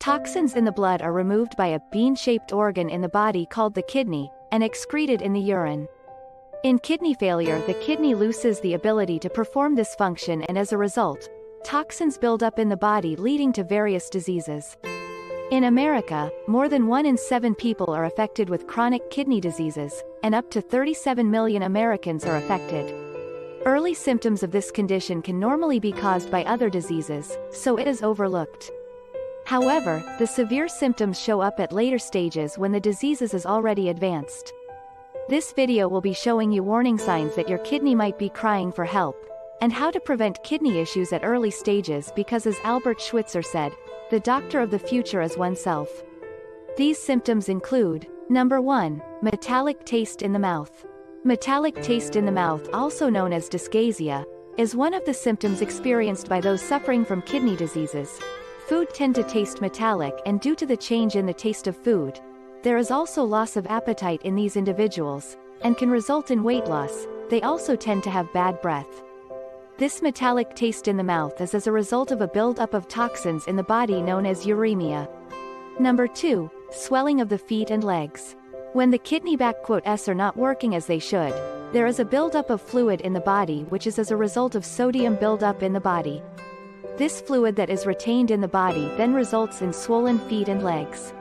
Toxins in the blood are removed by a bean-shaped organ in the body called the kidney, and excreted in the urine. In kidney failure the kidney loses the ability to perform this function and as a result, toxins build up in the body leading to various diseases. In America, more than 1 in 7 people are affected with chronic kidney diseases, and up to 37 million Americans are affected. Early symptoms of this condition can normally be caused by other diseases, so it is overlooked. However, the severe symptoms show up at later stages when the disease is already advanced. This video will be showing you warning signs that your kidney might be crying for help, and how to prevent kidney issues at early stages because as Albert Schweitzer said, the doctor of the future is oneself. These symptoms include, number 1, metallic taste in the mouth. Metallic taste in the mouth also known as dysgeusia, is one of the symptoms experienced by those suffering from kidney diseases. Food tend to taste metallic and due to the change in the taste of food, there is also loss of appetite in these individuals, and can result in weight loss, they also tend to have bad breath. This metallic taste in the mouth is as a result of a buildup of toxins in the body known as uremia. Number 2. Swelling of the feet and legs. When the kidney s are not working as they should, there is a buildup of fluid in the body which is as a result of sodium buildup in the body. This fluid that is retained in the body then results in swollen feet and legs.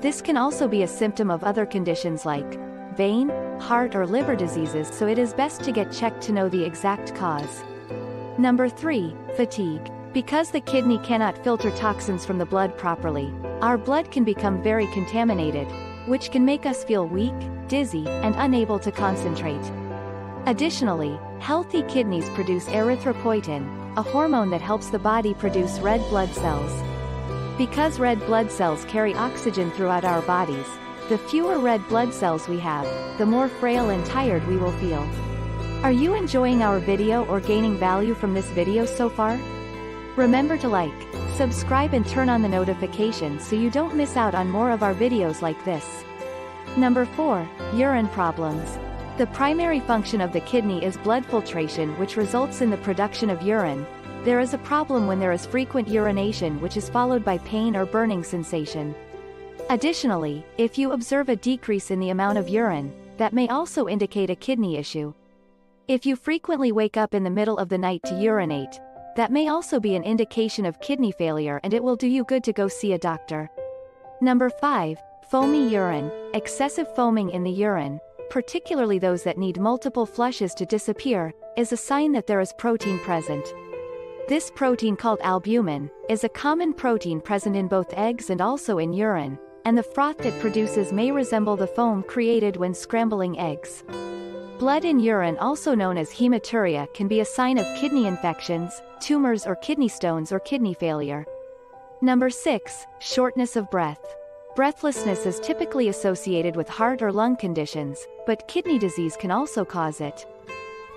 This can also be a symptom of other conditions like vein, heart or liver diseases so it is best to get checked to know the exact cause. Number 3. Fatigue. Because the kidney cannot filter toxins from the blood properly, our blood can become very contaminated, which can make us feel weak, dizzy, and unable to concentrate. Additionally, healthy kidneys produce erythropoietin, a hormone that helps the body produce red blood cells. Because red blood cells carry oxygen throughout our bodies, the fewer red blood cells we have, the more frail and tired we will feel. Are you enjoying our video or gaining value from this video so far? Remember to like, subscribe and turn on the notifications so you don't miss out on more of our videos like this. Number 4. Urine problems. The primary function of the kidney is blood filtration which results in the production of urine. There is a problem when there is frequent urination which is followed by pain or burning sensation. Additionally, if you observe a decrease in the amount of urine, that may also indicate a kidney issue. If you frequently wake up in the middle of the night to urinate, that may also be an indication of kidney failure and it will do you good to go see a doctor. Number 5. Foamy urine. Excessive foaming in the urine, particularly those that need multiple flushes to disappear, is a sign that there is protein present. This protein called albumin, is a common protein present in both eggs and also in urine, and the froth it produces may resemble the foam created when scrambling eggs. Blood in urine also known as hematuria can be a sign of kidney infections, tumors or kidney stones or kidney failure. Number 6. Shortness of breath. Breathlessness is typically associated with heart or lung conditions, but kidney disease can also cause it.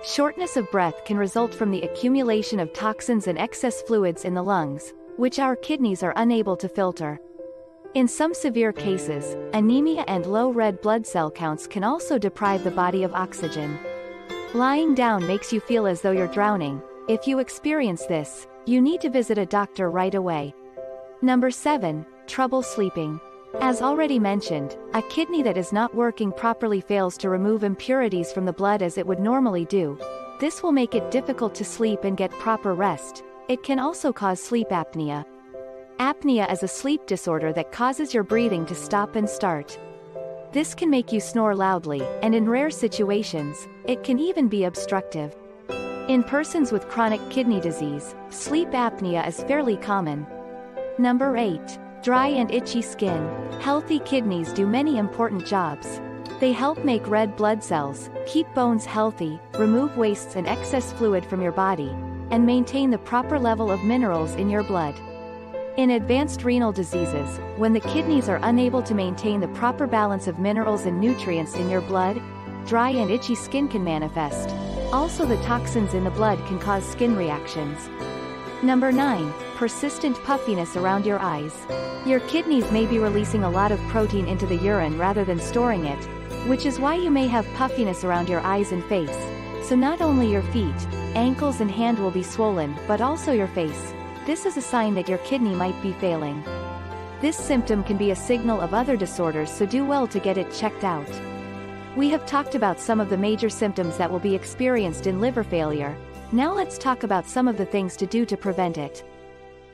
Shortness of breath can result from the accumulation of toxins and excess fluids in the lungs, which our kidneys are unable to filter. In some severe cases, anemia and low red blood cell counts can also deprive the body of oxygen. Lying down makes you feel as though you're drowning. If you experience this, you need to visit a doctor right away. Number 7. Trouble sleeping. As already mentioned, a kidney that is not working properly fails to remove impurities from the blood as it would normally do. This will make it difficult to sleep and get proper rest. It can also cause sleep apnea. Apnea is a sleep disorder that causes your breathing to stop and start. This can make you snore loudly, and in rare situations, it can even be obstructive. In persons with chronic kidney disease, sleep apnea is fairly common. Number 8. Dry and itchy skin. Healthy kidneys do many important jobs. They help make red blood cells, keep bones healthy, remove wastes and excess fluid from your body, and maintain the proper level of minerals in your blood. In advanced renal diseases, when the kidneys are unable to maintain the proper balance of minerals and nutrients in your blood, dry and itchy skin can manifest. Also the toxins in the blood can cause skin reactions. Number 9. Persistent puffiness around your eyes. Your kidneys may be releasing a lot of protein into the urine rather than storing it, which is why you may have puffiness around your eyes and face. So not only your feet, ankles and hand will be swollen but also your face. This is a sign that your kidney might be failing. This symptom can be a signal of other disorders so do well to get it checked out. We have talked about some of the major symptoms that will be experienced in liver failure, now let's talk about some of the things to do to prevent it.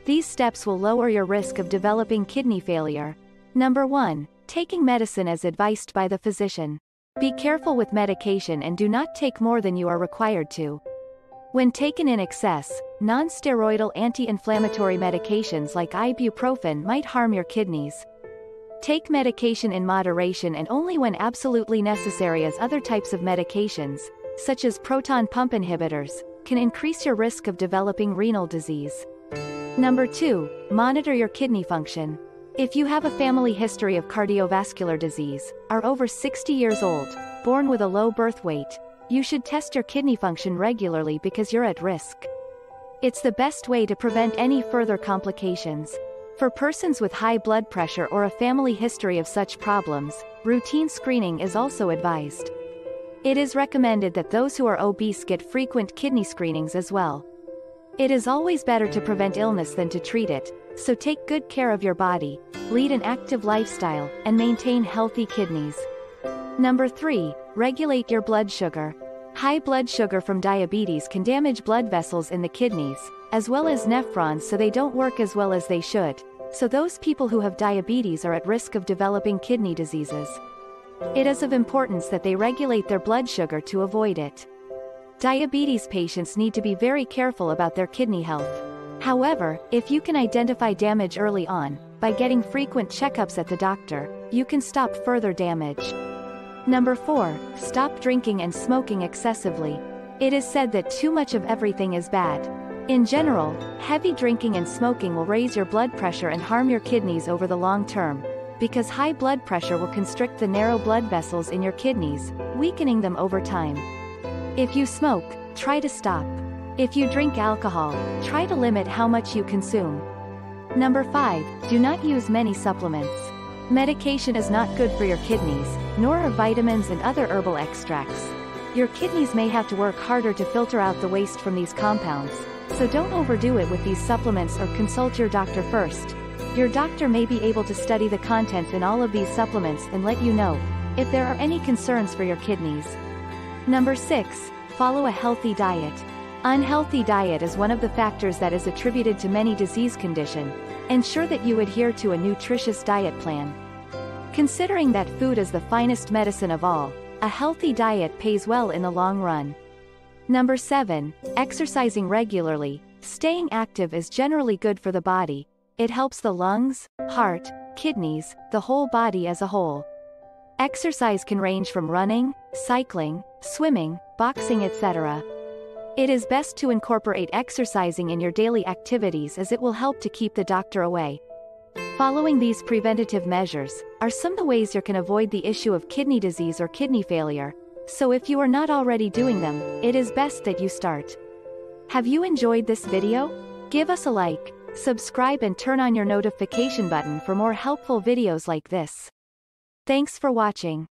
These steps will lower your risk of developing kidney failure. Number 1. Taking medicine as advised by the physician. Be careful with medication and do not take more than you are required to. When taken in excess, non-steroidal anti-inflammatory medications like ibuprofen might harm your kidneys. Take medication in moderation and only when absolutely necessary as other types of medications, such as proton pump inhibitors, can increase your risk of developing renal disease. Number 2. Monitor your kidney function. If you have a family history of cardiovascular disease, are over 60 years old, born with a low birth weight, you should test your kidney function regularly because you're at risk. It's the best way to prevent any further complications. For persons with high blood pressure or a family history of such problems, routine screening is also advised. It is recommended that those who are obese get frequent kidney screenings as well. It is always better to prevent illness than to treat it, so take good care of your body, lead an active lifestyle, and maintain healthy kidneys. Number 3. Regulate your blood sugar. High blood sugar from diabetes can damage blood vessels in the kidneys, as well as nephrons so they don't work as well as they should, so those people who have diabetes are at risk of developing kidney diseases. It is of importance that they regulate their blood sugar to avoid it. Diabetes patients need to be very careful about their kidney health. However, if you can identify damage early on, by getting frequent checkups at the doctor, you can stop further damage. Number 4. Stop drinking and smoking excessively. It is said that too much of everything is bad. In general, heavy drinking and smoking will raise your blood pressure and harm your kidneys over the long term. Because high blood pressure will constrict the narrow blood vessels in your kidneys, weakening them over time. If you smoke, try to stop. If you drink alcohol, try to limit how much you consume. Number 5. Do not use many supplements. Medication is not good for your kidneys, nor are vitamins and other herbal extracts. Your kidneys may have to work harder to filter out the waste from these compounds, so don't overdo it with these supplements or consult your doctor first. Your doctor may be able to study the contents in all of these supplements and let you know if there are any concerns for your kidneys. Number 6. Follow a healthy diet. Unhealthy diet is one of the factors that is attributed to many disease condition, Ensure that you adhere to a nutritious diet plan. Considering that food is the finest medicine of all, a healthy diet pays well in the long run. Number 7. Exercising regularly. Staying active is generally good for the body. It helps the lungs, heart, kidneys, the whole body as a whole. Exercise can range from running, cycling, swimming, boxing etc. It is best to incorporate exercising in your daily activities as it will help to keep the doctor away. Following these preventative measures are some of the ways you can avoid the issue of kidney disease or kidney failure, so if you are not already doing them, it is best that you start. Have you enjoyed this video? Give us a like, subscribe and turn on your notification button for more helpful videos like this. Thanks for watching.